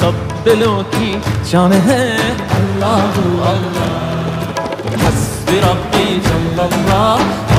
सब दिलों की जान है। अल्लाह अल्लाह। हस्बी रब्बी जल्लल्लाह